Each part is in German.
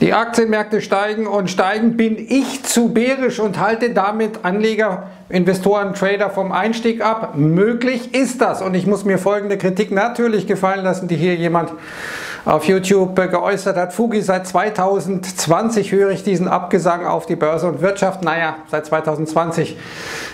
Die Aktienmärkte steigen und steigen. Bin ich zu bärisch und halte damit Anleger, Investoren, Trader vom Einstieg ab? Möglich ist das. Und ich muss mir folgende Kritik natürlich gefallen lassen, die hier jemand auf YouTube geäußert hat. Fugi, seit 2020 höre ich diesen Abgesang auf die Börse und Wirtschaft. Naja, seit 2020.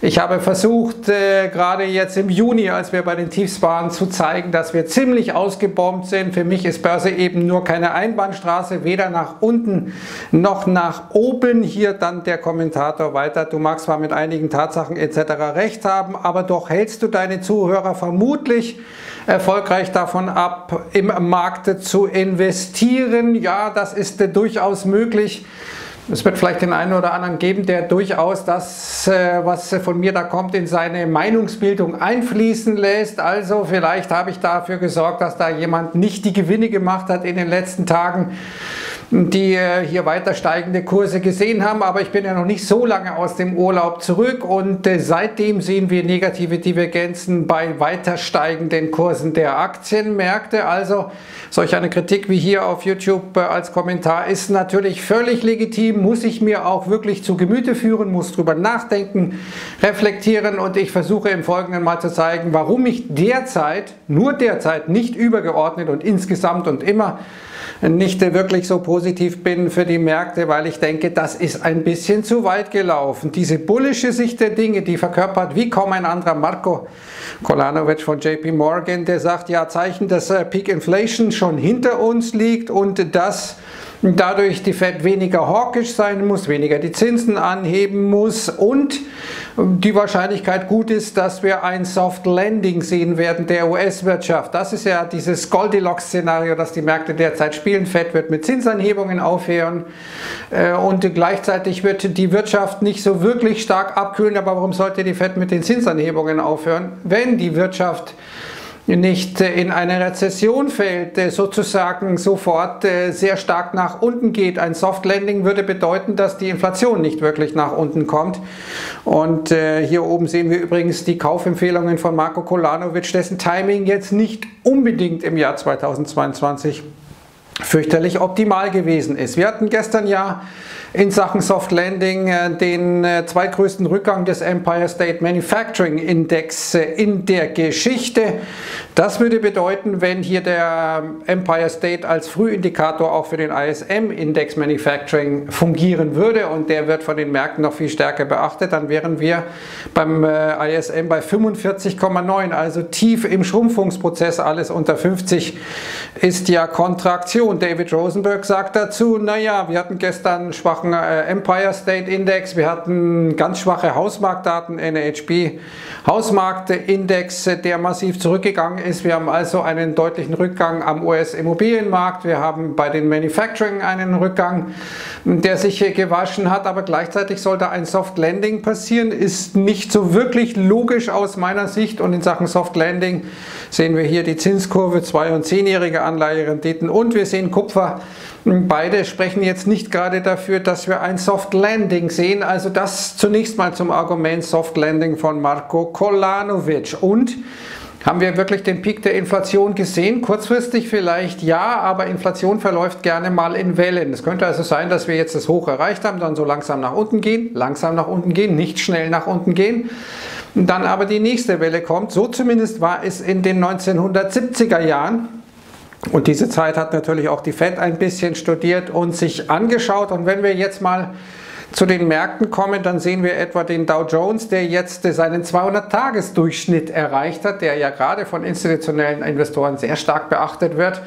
Ich habe versucht, äh, gerade jetzt im Juni, als wir bei den Tiefs waren, zu zeigen, dass wir ziemlich ausgebombt sind. Für mich ist Börse eben nur keine Einbahnstraße, weder nach unten noch nach oben. Hier dann der Kommentator weiter. Du magst zwar mit einigen Tatsachen etc. recht haben, aber doch hältst du deine Zuhörer vermutlich erfolgreich davon ab, im Markt zu investieren. Ja, das ist durchaus möglich. Es wird vielleicht den einen oder anderen geben, der durchaus das, äh, was von mir da kommt, in seine Meinungsbildung einfließen lässt. Also vielleicht habe ich dafür gesorgt, dass da jemand nicht die Gewinne gemacht hat in den letzten Tagen die äh, hier weiter steigende Kurse gesehen haben. Aber ich bin ja noch nicht so lange aus dem Urlaub zurück und äh, seitdem sehen wir negative Divergenzen bei weiter steigenden Kursen der Aktienmärkte. Also solch eine Kritik wie hier auf YouTube äh, als Kommentar ist natürlich völlig legitim, muss ich mir auch wirklich zu Gemüte führen, muss drüber nachdenken, reflektieren und ich versuche im Folgenden mal zu zeigen, warum ich derzeit, nur derzeit nicht übergeordnet und insgesamt und immer nicht wirklich so positiv bin für die Märkte, weil ich denke, das ist ein bisschen zu weit gelaufen. Diese bullische Sicht der Dinge, die verkörpert wie kaum ein anderer Marco Kolanovic von JP Morgan, der sagt, ja, Zeichen, dass äh, Peak Inflation schon hinter uns liegt und dass dadurch die Fed weniger hawkisch sein muss, weniger die Zinsen anheben muss und die Wahrscheinlichkeit gut ist, dass wir ein Soft Landing sehen werden der US-Wirtschaft. Das ist ja dieses Goldilocks-Szenario, das die Märkte derzeit spielen. Fed wird mit Zinsanhebungen aufhören äh, und gleichzeitig wird die Wirtschaft nicht so wirklich stark abkühlen. Aber warum sollte die Fed mit den Zinsanhebungen aufhören, wenn die Wirtschaft nicht äh, in eine Rezession fällt, äh, sozusagen sofort äh, sehr stark nach unten geht. Ein Soft Landing würde bedeuten, dass die Inflation nicht wirklich nach unten kommt. Und hier oben sehen wir übrigens die Kaufempfehlungen von Marco Kolanovic, dessen Timing jetzt nicht unbedingt im Jahr 2022 fürchterlich optimal gewesen ist. Wir hatten gestern ja in Sachen Soft Landing äh, den äh, zweitgrößten Rückgang des Empire State Manufacturing Index äh, in der Geschichte. Das würde bedeuten, wenn hier der Empire State als Frühindikator auch für den ISM Index Manufacturing fungieren würde und der wird von den Märkten noch viel stärker beachtet, dann wären wir beim ISM bei 45,9, also tief im Schrumpfungsprozess, alles unter 50 ist ja Kontraktion. David Rosenberg sagt dazu, naja, wir hatten gestern schwach schwachen äh, Empire State Index, wir hatten ganz schwache Hausmarktdaten, NHB Hausmarktindex, der massiv zurückgegangen ist. Wir haben also einen deutlichen Rückgang am US-Immobilienmarkt. Wir haben bei den Manufacturing einen Rückgang, der sich gewaschen hat, aber gleichzeitig sollte ein Soft Landing passieren. Ist nicht so wirklich logisch aus meiner Sicht und in Sachen Soft Landing sehen wir hier die Zinskurve, 2- und 10-jährige Anleiherenditen und wir sehen Kupfer Beide sprechen jetzt nicht gerade dafür, dass wir ein Soft Landing sehen. Also das zunächst mal zum Argument Soft Landing von Marco Kolanovic. Und haben wir wirklich den Peak der Inflation gesehen? Kurzfristig vielleicht ja, aber Inflation verläuft gerne mal in Wellen. Es könnte also sein, dass wir jetzt das Hoch erreicht haben, dann so langsam nach unten gehen, langsam nach unten gehen, nicht schnell nach unten gehen. Dann aber die nächste Welle kommt. So zumindest war es in den 1970er Jahren. Und diese Zeit hat natürlich auch die Fed ein bisschen studiert und sich angeschaut. Und wenn wir jetzt mal zu den Märkten kommen, dann sehen wir etwa den Dow Jones, der jetzt seinen 200-Tages-Durchschnitt erreicht hat, der ja gerade von institutionellen Investoren sehr stark beachtet wird.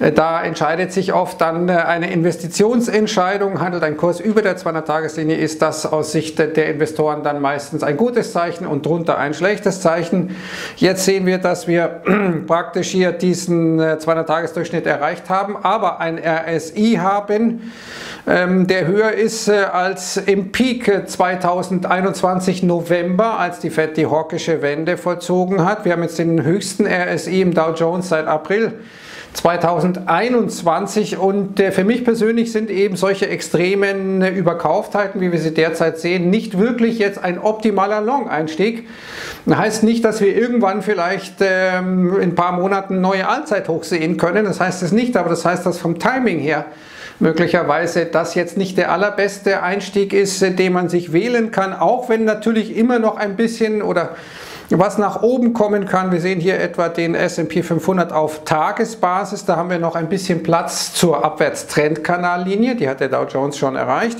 Äh, da entscheidet sich oft dann äh, eine Investitionsentscheidung, handelt ein Kurs über der 200-Tageslinie, ist das aus Sicht der Investoren dann meistens ein gutes Zeichen und drunter ein schlechtes Zeichen. Jetzt sehen wir, dass wir praktisch hier diesen 200-Tages-Durchschnitt äh, erreicht haben, aber ein RSI haben, der höher ist als im Peak 2021 November, als die Fed die hawkische Wende vollzogen hat. Wir haben jetzt den höchsten RSI im Dow Jones seit April 2021 und äh, für mich persönlich sind eben solche extremen äh, Überkauftheiten, wie wir sie derzeit sehen, nicht wirklich jetzt ein optimaler Long-Einstieg. Heißt nicht, dass wir irgendwann vielleicht ähm, in ein paar Monaten neue Allzeithochs sehen können, das heißt es nicht, aber das heißt, dass vom Timing her möglicherweise das jetzt nicht der allerbeste Einstieg ist, den man sich wählen kann, auch wenn natürlich immer noch ein bisschen oder was nach oben kommen kann, wir sehen hier etwa den S&P 500 auf Tagesbasis, da haben wir noch ein bisschen Platz zur Abwärtstrendkanallinie, die hat der Dow Jones schon erreicht.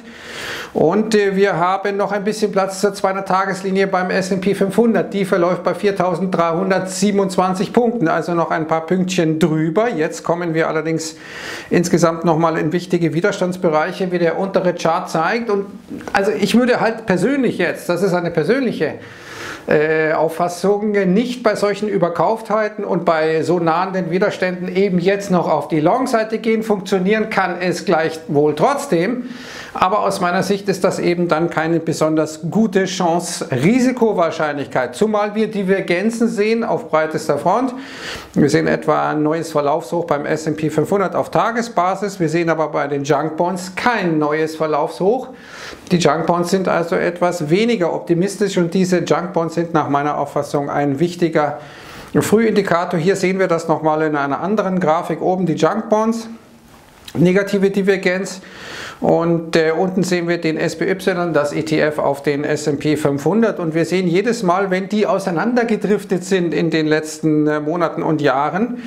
Und äh, wir haben noch ein bisschen Platz zur 200-Tageslinie beim S&P 500, die verläuft bei 4.327 Punkten, also noch ein paar Pünktchen drüber. Jetzt kommen wir allerdings insgesamt nochmal in wichtige Widerstandsbereiche, wie der untere Chart zeigt. Und also ich würde halt persönlich jetzt, das ist eine persönliche äh, Auffassung, nicht bei solchen Überkauftheiten und bei so nahenden Widerständen eben jetzt noch auf die Long-Seite gehen. Funktionieren kann es gleich wohl trotzdem. Aber aus meiner Sicht ist das eben dann keine besonders gute Chance-Risikowahrscheinlichkeit. Zumal wir Divergenzen sehen auf breitester Front. Wir sehen etwa ein neues Verlaufshoch beim S&P 500 auf Tagesbasis. Wir sehen aber bei den Junk Bonds kein neues Verlaufshoch. Die Junk Bonds sind also etwas weniger optimistisch und diese Junk Bonds sind nach meiner Auffassung ein wichtiger Frühindikator. Hier sehen wir das nochmal in einer anderen Grafik oben, die Junk Bonds. Negative Divergenz. Und äh, unten sehen wir den SPY, das ETF auf den S&P 500 und wir sehen jedes Mal, wenn die auseinandergedriftet sind in den letzten äh, Monaten und Jahren,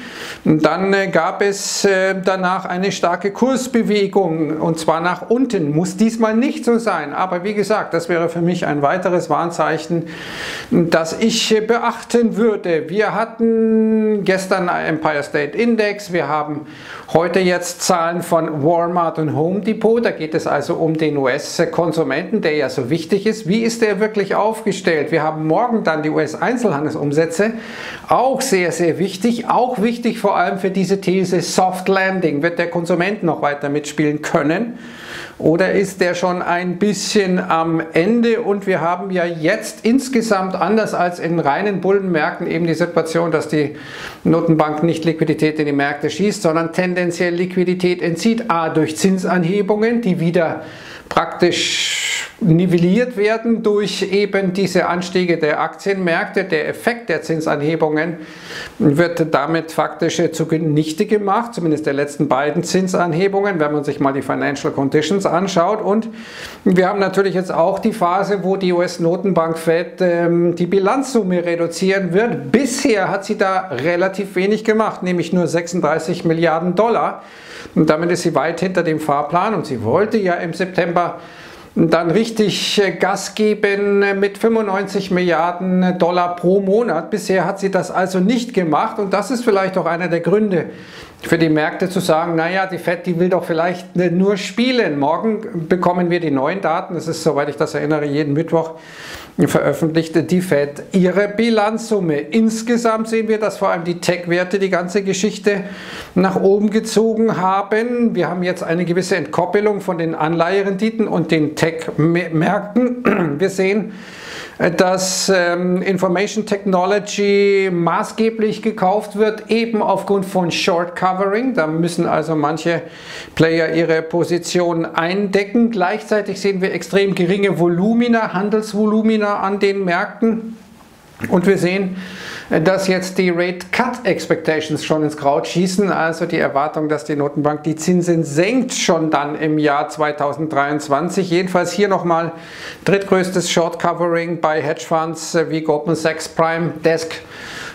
dann äh, gab es äh, danach eine starke Kursbewegung. Und zwar nach unten. Muss diesmal nicht so sein, aber wie gesagt, das wäre für mich ein weiteres Warnzeichen, das ich äh, beachten würde. Wir hatten gestern Empire State Index, wir haben heute jetzt Zahlen von Walmart und Home Depot da geht es also um den US-Konsumenten, der ja so wichtig ist. Wie ist der wirklich aufgestellt? Wir haben morgen dann die US-Einzelhandelsumsätze, auch sehr, sehr wichtig. Auch wichtig vor allem für diese These Soft Landing. Wird der Konsument noch weiter mitspielen können? Oder ist der schon ein bisschen am Ende? Und wir haben ja jetzt insgesamt anders als in reinen Bullenmärkten eben die Situation, dass die Notenbank nicht Liquidität in die Märkte schießt, sondern tendenziell Liquidität entzieht. A durch Zinsanhebungen, die wieder praktisch nivelliert werden durch eben diese Anstiege der Aktienmärkte. Der Effekt der Zinsanhebungen wird damit faktisch zunichte gemacht, zumindest der letzten beiden Zinsanhebungen, wenn man sich mal die Financial Conditions anschaut. Und wir haben natürlich jetzt auch die Phase, wo die US-Notenbank Fed ähm, die Bilanzsumme reduzieren wird. Bisher hat sie da relativ wenig gemacht, nämlich nur 36 Milliarden Dollar. Und damit ist sie weit hinter dem Fahrplan und sie wollte ja im September dann richtig äh, Gas geben mit 95 Milliarden Dollar pro Monat. Bisher hat sie das also nicht gemacht und das ist vielleicht auch einer der Gründe für die Märkte zu sagen, naja, die FED, die will doch vielleicht nur spielen. Morgen bekommen wir die neuen Daten, das ist, soweit ich das erinnere, jeden Mittwoch veröffentlichte die Fed ihre Bilanzsumme. Insgesamt sehen wir, dass vor allem die Tech-Werte die ganze Geschichte nach oben gezogen haben. Wir haben jetzt eine gewisse Entkoppelung von den Anleiherenditen und den Tech-Märkten. Wir sehen, dass ähm, Information Technology maßgeblich gekauft wird, eben aufgrund von Short Covering. Da müssen also manche Player ihre Position eindecken. Gleichzeitig sehen wir extrem geringe Volumina, Handelsvolumina an den Märkten. Und wir sehen, dass jetzt die Rate Cut Expectations schon ins Kraut schießen, also die Erwartung, dass die Notenbank die Zinsen senkt schon dann im Jahr 2023. Jedenfalls hier nochmal drittgrößtes Short Covering bei Hedgefonds wie Goldman Sachs Prime Desk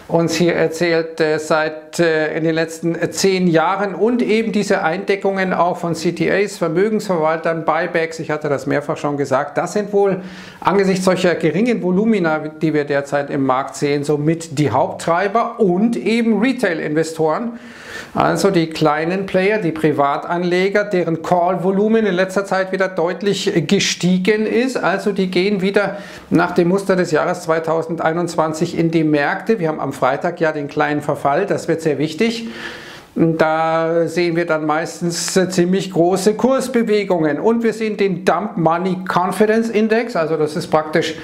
uns hier erzählt äh, seit äh, in den letzten äh, zehn Jahren und eben diese Eindeckungen auch von CTAs, Vermögensverwaltern, Buybacks, ich hatte das mehrfach schon gesagt, das sind wohl angesichts solcher geringen Volumina, die wir derzeit im Markt sehen, somit die Haupttreiber und eben Retail-Investoren. Also die kleinen Player, die Privatanleger, deren Call-Volumen in letzter Zeit wieder deutlich gestiegen ist. Also die gehen wieder nach dem Muster des Jahres 2021 in die Märkte. Wir haben am Freitag ja den kleinen Verfall, das wird sehr wichtig. Da sehen wir dann meistens ziemlich große Kursbewegungen und wir sehen den Dump Money Confidence Index, also das ist praktisch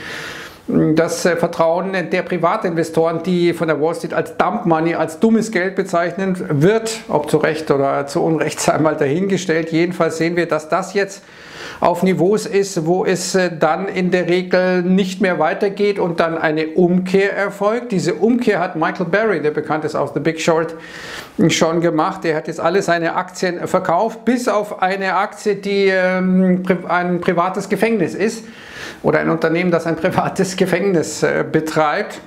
das äh, Vertrauen der Privatinvestoren, die von der Wall Street als Dump Money, als dummes Geld bezeichnen, wird, ob zu Recht oder zu Unrecht, sei mal dahingestellt. Jedenfalls sehen wir, dass das jetzt auf Niveaus ist, wo es äh, dann in der Regel nicht mehr weitergeht und dann eine Umkehr erfolgt. Diese Umkehr hat Michael Barry, der bekannt ist aus The Big Short, schon gemacht. Er hat jetzt alle seine Aktien verkauft, bis auf eine Aktie, die ähm, ein privates Gefängnis ist oder ein Unternehmen, das ein privates Gefängnis äh, betreibt.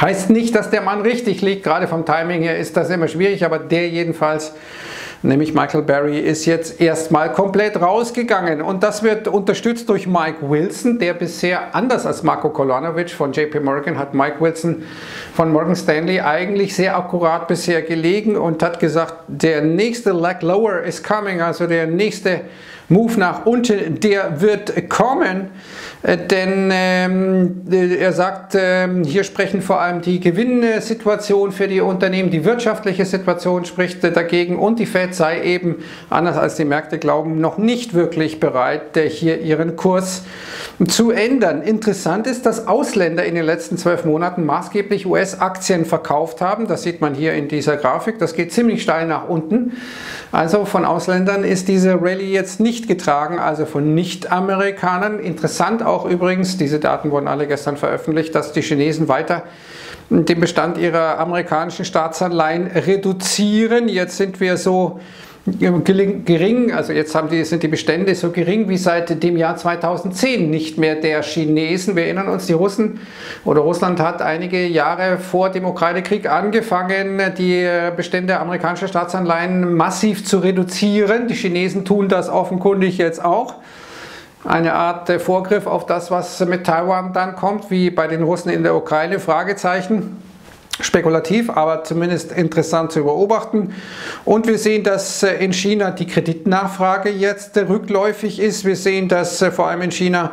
Heißt nicht, dass der Mann richtig liegt, gerade vom Timing her ist das immer schwierig, aber der jedenfalls nämlich Michael Barry, ist jetzt erstmal komplett rausgegangen. Und das wird unterstützt durch Mike Wilson, der bisher anders als Marco Kolanovic von JP Morgan hat Mike Wilson von Morgan Stanley eigentlich sehr akkurat bisher gelegen und hat gesagt, der nächste Leg Lower is coming, also der nächste Move nach unten, der wird kommen, äh, denn ähm, er sagt, ähm, hier sprechen vor allem die Gewinnsituation für die Unternehmen, die wirtschaftliche Situation spricht dagegen und die Fed sei eben, anders als die Märkte glauben, noch nicht wirklich bereit, äh, hier ihren Kurs zu ändern. Interessant ist, dass Ausländer in den letzten zwölf Monaten maßgeblich US-Aktien verkauft haben. Das sieht man hier in dieser Grafik. Das geht ziemlich steil nach unten. Also von Ausländern ist diese Rallye jetzt nicht getragen, also von Nicht-Amerikanern. Interessant auch übrigens, diese Daten wurden alle gestern veröffentlicht, dass die Chinesen weiter den Bestand ihrer amerikanischen Staatsanleihen reduzieren. Jetzt sind wir so gering, also jetzt die, sind die Bestände so gering wie seit dem Jahr 2010 nicht mehr der Chinesen. Wir erinnern uns, die Russen oder Russland hat einige Jahre vor dem Ukraine-Krieg angefangen, die Bestände amerikanischer Staatsanleihen massiv zu reduzieren. Die Chinesen tun das offenkundig jetzt auch eine Art Vorgriff auf das, was mit Taiwan dann kommt, wie bei den Russen in der Ukraine, Fragezeichen spekulativ, aber zumindest interessant zu beobachten. Und wir sehen, dass äh, in China die Kreditnachfrage jetzt äh, rückläufig ist. Wir sehen, dass äh, vor allem in China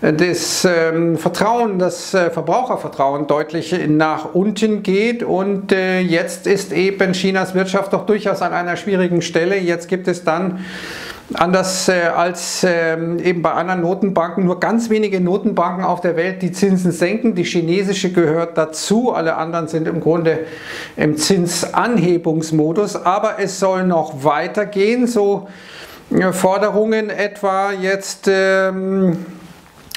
das ähm, Vertrauen, das Verbrauchervertrauen deutlich nach unten geht. Und jetzt ist eben Chinas Wirtschaft doch durchaus an einer schwierigen Stelle. Jetzt gibt es dann Anders äh, als äh, eben bei anderen Notenbanken, nur ganz wenige Notenbanken auf der Welt, die Zinsen senken. Die chinesische gehört dazu, alle anderen sind im Grunde im Zinsanhebungsmodus. Aber es soll noch weitergehen, so äh, Forderungen etwa jetzt ähm,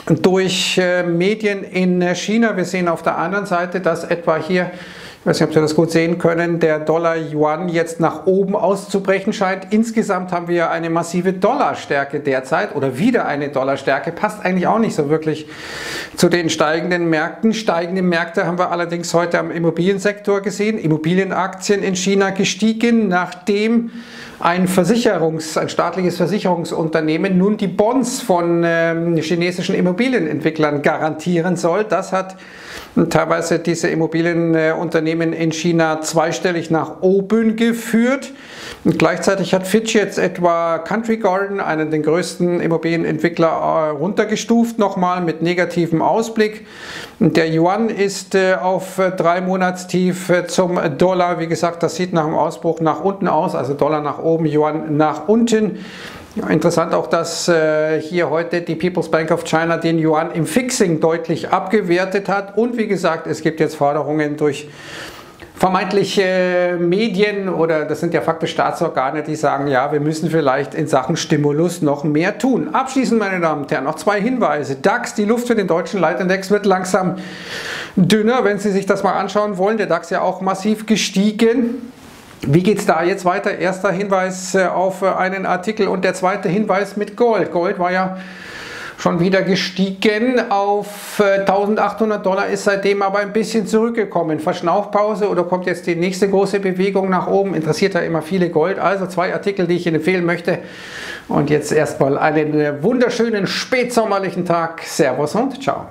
durch äh, Medien in China. Wir sehen auf der anderen Seite, dass etwa hier ich weiß nicht, ob Sie das gut sehen können, der Dollar-Yuan jetzt nach oben auszubrechen scheint. Insgesamt haben wir eine massive Dollarstärke derzeit oder wieder eine Dollarstärke. Passt eigentlich auch nicht so wirklich zu den steigenden Märkten. Steigende Märkte haben wir allerdings heute am Immobiliensektor gesehen. Immobilienaktien in China gestiegen, nachdem ein Versicherungs-, ein staatliches Versicherungsunternehmen nun die Bonds von ähm, chinesischen Immobilienentwicklern garantieren soll. Das hat teilweise diese Immobilienunternehmen in China zweistellig nach oben geführt. Und gleichzeitig hat Fitch jetzt etwa Country Garden, einen der größten Immobilienentwickler, äh, runtergestuft, nochmal mit negativem Ausblick. Der Yuan ist äh, auf äh, drei Monatstief zum Dollar. Wie gesagt, das sieht nach dem Ausbruch nach unten aus, also Dollar nach oben, Yuan nach unten. Interessant auch, dass äh, hier heute die People's Bank of China den Yuan im Fixing deutlich abgewertet hat. Und wie gesagt, es gibt jetzt Forderungen durch vermeintliche Medien oder das sind ja faktisch Staatsorgane, die sagen, ja, wir müssen vielleicht in Sachen Stimulus noch mehr tun. Abschließend, meine Damen und Herren, noch zwei Hinweise. DAX, die Luft für den deutschen Leitindex wird langsam dünner, wenn Sie sich das mal anschauen wollen. Der DAX ja auch massiv gestiegen. Wie geht es da jetzt weiter? Erster Hinweis äh, auf äh, einen Artikel und der zweite Hinweis mit Gold. Gold war ja schon wieder gestiegen auf 1800 äh, Dollar, ist seitdem aber ein bisschen zurückgekommen. Verschnaufpause oder kommt jetzt die nächste große Bewegung nach oben? Interessiert ja immer viele Gold. Also zwei Artikel, die ich Ihnen empfehlen möchte. Und jetzt erstmal einen wunderschönen spätsommerlichen Tag. Servus und ciao.